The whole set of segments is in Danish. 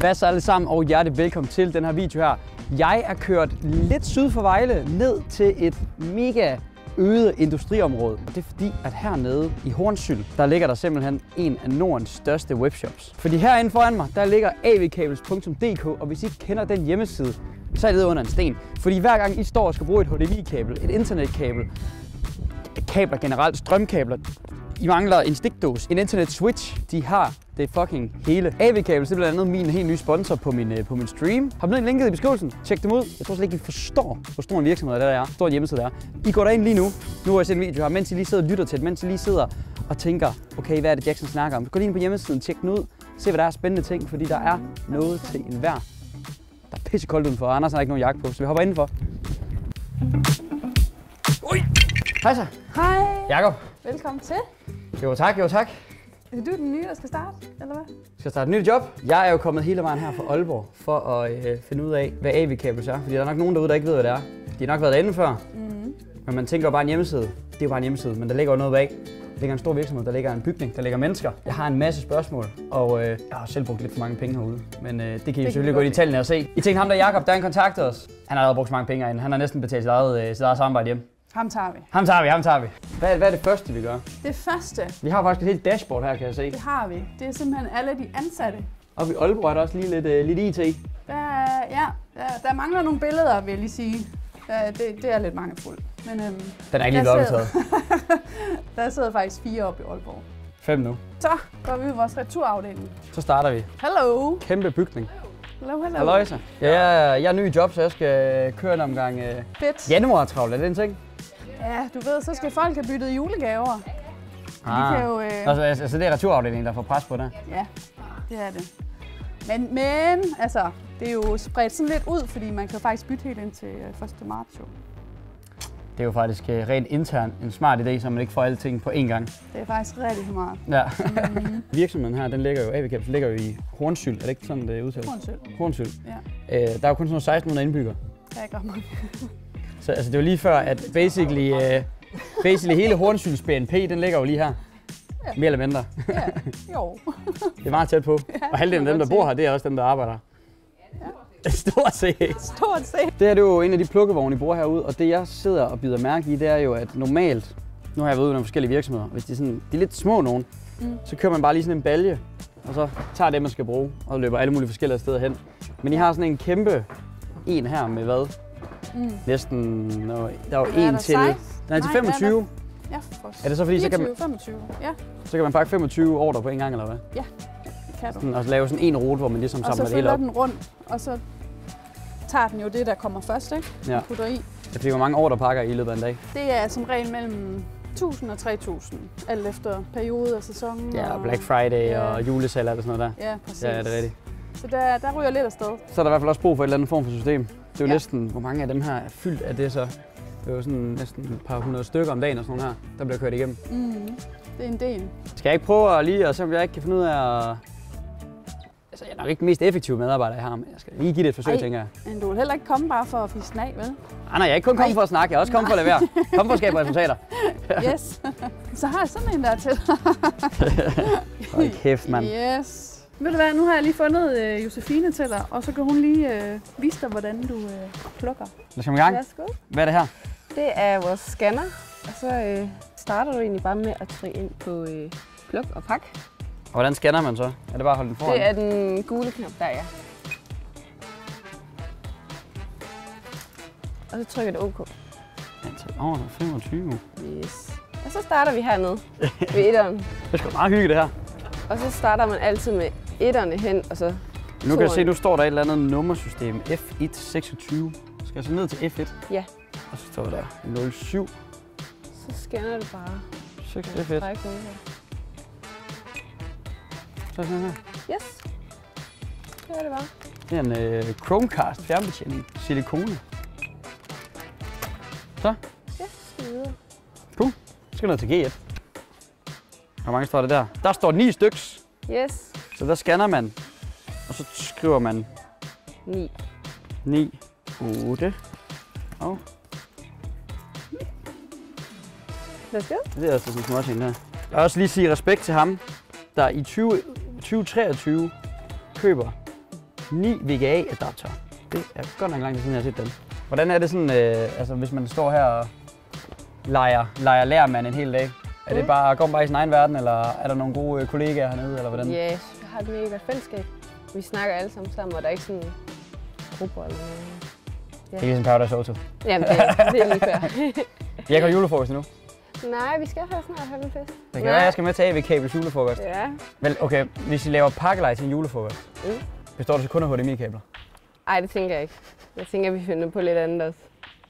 Hvad så alle sammen, og hjertelig velkommen til den her video her. Jeg er kørt lidt syd for Vejle ned til et mega øde industriområde. Og det er fordi, at hernede i Hornsyld, der ligger der simpelthen en af Nordens største webshops. Fordi herinde foran mig, der ligger avcables.dk, og hvis I ikke kender den hjemmeside, så er det under en sten. Fordi hver gang I står og skal bruge et HDMI-kabel, et internetkabel, kabler generelt, strømkabler, I mangler en stikdåse, en internet switch, de har det fucking hele. AV Kabel er blandt andet min helt nye sponsor på min, øh, på min stream. Har ned linket i beskrivelsen. Tjek dem ud. Jeg tror slet ikke, I forstår, hvor stor en virksomhed det er. Hvor stor en hjemmeside det er. I går derind lige nu. Nu har jeg set en video her, mens I lige sidder og lytter til det, mens I lige sidder og tænker, okay, hvad er det Jackson snakker om? Gå lige ind på hjemmesiden, tjek den ud. Se, hvad der er spændende ting, fordi der er noget til enhver. Der er pisse koldt udenfor, og Anders har ikke nogen jakke på, så vi hopper indenfor. Ui! Hej så. Hej, Jakob. velkommen til. Jo tak, jo tak. Er du den nye, der skal starte, eller hvad? skal starte et nyt job. Jeg er jo kommet hele vejen her fra Aalborg for at øh, finde ud af, hvad AV-kabels er. Fordi der er nok nogen derude, der ikke ved, hvad det er. De har nok været derinde før. Mm. Men man tænker jo bare en hjemmeside. Det er jo bare en hjemmeside, men der ligger jo noget bag. Der ligger en stor virksomhed, der ligger en bygning, der ligger mennesker. Jeg har en masse spørgsmål, og øh, jeg har selv brugt lidt for mange penge herude. Men øh, det kan I selvfølgelig gå i tallene og se. I tænkte ham der Jakob, der han kontaktet os. Han har allerede brugt så mange penge herinde. Han har næsten betalt sit eget, øh, sit eget samarbejde hjem. Ham tager vi. Ham tager vi, ham tager vi. Hvad, hvad er det første, vi gør? Det første, Vi har faktisk et helt dashboard her, kan jeg se. det har vi. Det er simpelthen alle de ansatte. Og i Aalborg er der også lige lidt, øh, lidt IT. Der, er- ja, der, der mangler nogle billeder, vil jeg lige sige. Der, det, det er lidt mangelfuldt. Men øhm, Den er ikke lige optaget. der sidder faktisk fire oppe i Aalborg. Fem nu. Så går vi i vores returafdeling. Så starter vi. Hallo. Kæmpe bygning. Hello, hello. Halløjsa. Ja, jeg, jeg er ny i job, så jeg skal køre en omgang øh, Fedt. januar travlt. Er det en ting? Ja, du ved, så skal folk have byttet julegaver. Ah. De kan jo... Øh, Altså, altså, det er returafdelingen, der får pres på det. Ja, det er det. Men, men altså, det er jo spredt sådan lidt ud, fordi man kan faktisk bytte helt indtil øh, 1. marts jo. Det er jo faktisk øh, rent internt en smart idé, så man ikke får alting på én gang. Det er faktisk rigtig smart. Ja. Mm, Virksomheden her, den ligger jo, AVK ligger jo i Hornsyld. Er det ikke sådan, det udtales? Hornsyld. Hornsyld. Ja, Øh, der er jo kun sådan noget 1600 indbyggere. det er ikke ret mange. Så altså, det var lige før, at basically, øh, basically hele Hornsylds BNP, den ligger jo lige her. Ja. Mere eller mindre. Ja, jo. Det er meget tæt på. Og halvdelen af dem, der bor her, det er også dem, der arbejder. Ja. Stort set. Stort set. Det her det er jo en af de plukkevogne, I bruger herude, og det jeg sidder og bider mærke i, det er jo, at normalt, nu har jeg været ude i nogle forskellige virksomheder, hvis de er, sådan, de er lidt små nogen, mm. så kører man bare lige sådan en balje, og så tager det, man skal bruge, og løber alle mulige forskellige steder hen. Men I har sådan en kæmpe en her med hvad? Mm. Næsten, nå, der er er en der, til, er til Nej, der? 25, Ja, for Er det så fordi, så kan man- 24, 25. Ja, så kan man pakke 25 ordre på en gang, eller hvad? det kan du. Sådan, og så lave sådan en rute, hvor man ligesom Og så samler det hele op. den rundt, og så tager den jo det, der kommer først, ikke? Ja. Putter i. Jeg fordi, hvor mange ordre pakker I løbet af en dag? Det er som regel mellem 1000 og 3000, alt efter periode af sæsonen. Ja, og... Black Friday Ja. og julesalg og sådan noget der. Ja, præcis. Ja, det er rigtigt. Så der, der ryger lidt afsted. Så er der i hvert fald også brug for et eller andet form for system. Det er jo Ja. næsten, hvor mange af dem her er fyldt af det så? Det er jo sådan næsten et par hundrede stykker om dagen og sådan her, der bliver kørt igennem. Mm, det er en del. Skal jeg ikke prøve at lige at se, om jeg ikke kan finde ud af at... Altså, jeg er nok ikke den mest effektive medarbejder, jeg har, men jeg skal lige give det et forsøg, Ej. tænker jeg. Men du vil heller ikke komme bare for at den af, vel? Nej, nej, jeg er ikke kun kommet for at snakke, jeg er også kommet for at levere. Kom for at skabe resultater. Yes. Så har jeg sådan en der til. Hold kæft, mand. Yes. Ved du hvad, nu har jeg lige fundet øh, Josefine til dig, og så kan hun lige øh, vise dig, hvordan du øh, plukker. Lad os komme i gang. Værsgo. Hvad er det her? Det er vores scanner, og så øh, starter du egentlig bare med at trykke ind på øh, pluk og pak. Og hvordan scanner man så? Er det bare at holde den foran? Det er den gule knap, der er. Og så trykker du OK. Antal ordre, 25. Yes. Og så starter vi hernede ved etteren. Det er sgu meget hyggeligt det her. Og så starter man altid med etterne hen, og så Nu kan jeg se, nu står der et eller andet nummersystem. F126. Skal jeg så ned til F1? Ja. Og så står der 07 så scanner du bare. 6 og F1. trækker ud her. Så sådan her. Yes. Det er det bare. Det er en øh, Chromecast fjernbetjening. Silikone. Ja, så skal vi videre. Så skal ned til G1. Hvor mange står der der? Der står 9 styks. Yes. Så der scanner man. Og så skriver man 9. 9, 8. Og Værsgo. det er altså sådan en småting der. Jeg vil også lige sige respekt til ham, der i 20, 2023 køber 9 VGA-adapter. Det er godt nok lang tid siden, jeg har set den. Hvordan er det sådan, øh, altså hvis man står her og leger, leger lærermand en hel dag? Er det Mm. bare, går man bare i sin egen verden, eller er der nogle gode øh, kollegaer hernede, eller hvordan? Yes, har et mega godt fællesskab. Vi snakker alle sammen sammen, og der er ikke sådan grupper eller noget. Det er ligesom Paradise Hotel. Jamen, det, er- det er lige før. Jeg kan julefrokost nu. Nej, vi skal faktisk snart holde en fest. Det kan være, jeg skal med til AV Kabels julefrokost. Ja. Vel, okay, hvis I laver pakkelej til en julefrokost, Mm. består det så kun af HDMI-kabler? Ej, det tænker jeg ikke. Jeg tænker, vi finder på lidt andet også.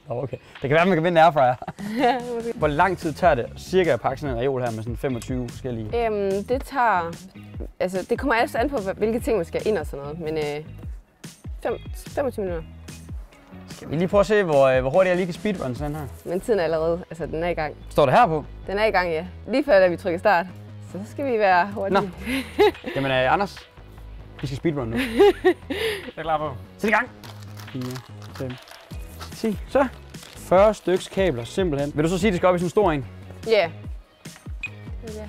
Nå, okay. Det kan være, at man kan vinde en airfryer. Ja, måske. Hvor lang tid tager det cirka at pakke sådan en reol her med sådan 25 forskellige? Øhm, det tager... Altså, det kommer altså an på, hvilke ting, man skal ind og sådan noget. Men øh, fem, 25 minutter. Skal vi lige prøve at se, hvor, øh, hvor hurtigt jeg lige kan speedrun sådan her? Men tiden er allerede... Altså, den er i gang. Står det her på? Den er i gang, ja. Lige før, da vi trykker start. Så skal vi være hurtige. Nå. Jamen, øh, Anders, vi skal speedrun nu. Jeg er klar på. Sæt i gang. 4, 5, 10. Så. 40 styks kabler, simpelthen. Vil du så sige, at det skal op i sådan en stor en? Ja. Ja.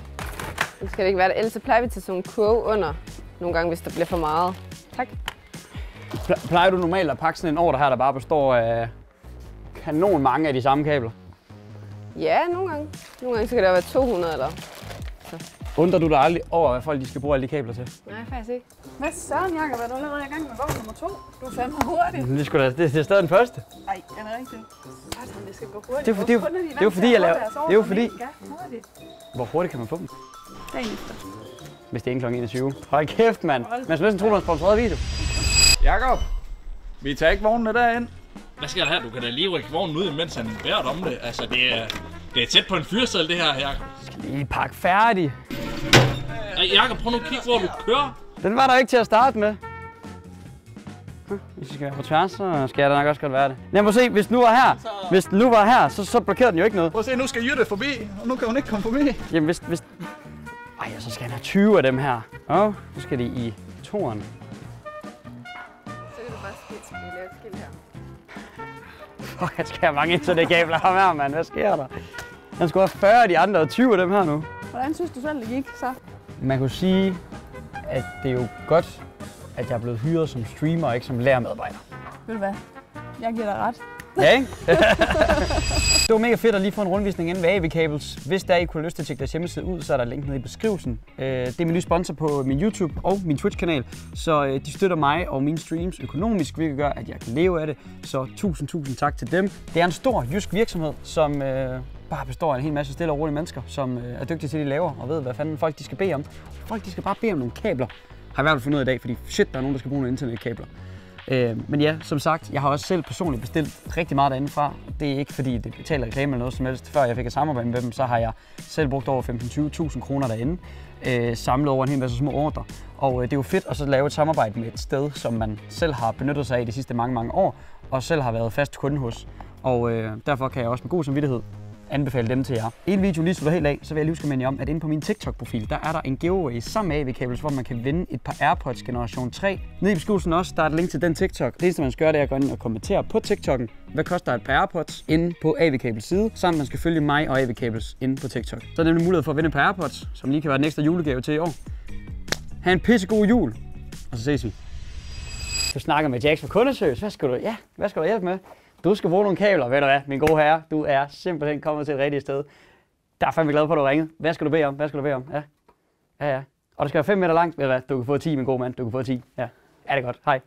Nu skal det ikke være det. Ellers så plejer vi til sådan en kurve under. Nogle gange, hvis der bliver for meget. Tak. Ple- Plejer du normalt at pakke sådan en order her, der bare består af kanon mange af de samme kabler? Ja, nogle gange. Nogle gange så kan der være 200 eller... Undrer du dig aldrig over, hvad folk de skal bruge alle de kabler til? Nej, faktisk ikke. Hvad søren, Jacob? Er du allerede i gang med vogn nummer to? Du er fandme hurtig. Det, er sgu da, det, det er stadig den første. Nej, er det rigtigt? Sådan, det skal gå hurtigt. Det er for- det er det er jo vant fordi, jeg laver- det er jo fordi- hurtigt. Hvor hurtigt kan man få dem? Dagen efter. Hvis det er en kl. 21. Hold kæft, mand. Man skal næsten tro, er en sponsoreret video. Jakob, vi tager ikke vognene derind. Hvad sker der her? Du kan da lige rykke vognen ud, mens han bærer om det. Altså, det er, det er tæt på en fyrsel, det her, Jakob. I pakke færdig. Ej, Jakob, prøv nu at kigge, hvor du kører. Den var der ikke til at starte med. Hvis vi skal være på tværs, så skal jeg da nok også godt være det. Lad mig se, hvis nu var her, hvis den nu var her, så, så blokerede den jo ikke noget. Prøv at se, nu skal Jytte forbi, og nu kan hun ikke komme forbi. Jamen hvis, hvis... Ej, så skal han have 20 af dem her. Åh, så skal de i toren. Så kan du bare skilt, vi lave et skilt her. Fuck, han skal have mange internetkabler ham her, mand. Hvad sker der? Han skulle have 40 af de andre og 20 af dem her nu. Hvordan synes du selv, det gik så? Man kunne sige, at det er jo godt, at jeg er blevet hyret som streamer og ikke som lærermedarbejder. Ved du hvad? Jeg giver dig ret. Ja, ikke? det var mega fedt at lige få en rundvisning inden ved AV Cables. Hvis der I kunne have lyst til at tjekke deres hjemmeside ud, så er der link nede i beskrivelsen. Øh, Det er min nye sponsor på min YouTube og min Twitch-kanal, så øh, de støtter mig og mine streams økonomisk, hvilket gør, at jeg kan leve af det. Så tusind, tusind tak til dem. Det er en stor jysk virksomhed, som øh, bare består af en hel masse stille og rolige mennesker, som øh, er dygtige til det, de laver, og ved, hvad fanden folk de skal bede om. Folk de skal bare bede om nogle kabler, har jeg i hvert fald fundet ud af i dag, fordi shit, der er nogen, der skal bruge nogle internetkabler. Øh, men ja, som sagt, jeg har også selv personligt bestilt rigtig meget derinde fra. Det er ikke fordi, det betaler reklame eller noget som helst. Før jeg fik et samarbejde med dem, så har jeg selv brugt over 15-20.000 kroner derinde. Øh, samlet over en hel masse små ordre. Og øh, det er jo fedt at så lave et samarbejde med et sted, som man selv har benyttet sig af de sidste mange, mange år. Og selv har været fast kunde hos. Og øh, derfor kan jeg også med god samvittighed anbefale dem til jer. En video lige slutter helt af, så vil jeg lige huske minde jer om, at inde på min TikTok-profil, der er der en giveaway sammen med AV Cables, hvor man kan vinde et par AirPods Generation 3. Nede i beskrivelsen også, der er et link til den TikTok. Det eneste, man skal gøre, det er at gå ind og kommentere på TikTok'en. Hvad koster et par AirPods inde på AV Cables side, samt man skal følge mig og AV Cables inde på TikTok. Så er nemlig mulighed for at vinde et par AirPods, som lige kan være den ekstra julegave til i år. Ha' en pissegod jul, og så ses vi. Du snakker med Jax fra Kundeservice. Hvad skal du, ja, hvad skal du hjælpe med? Du skal bruge nogle kabler, ved du hvad, min gode herre. Du er simpelthen kommet til et rigtigt sted. Der er fandme glad for, at du ringede. Hvad skal du bede om? Hvad skal du bede om? Ja. Ja, ja. Og det skal være 5 meter langt. Ved du hvad, du kan få 10, min gode mand. Du kan få 10. Ja. Er det godt. Hej.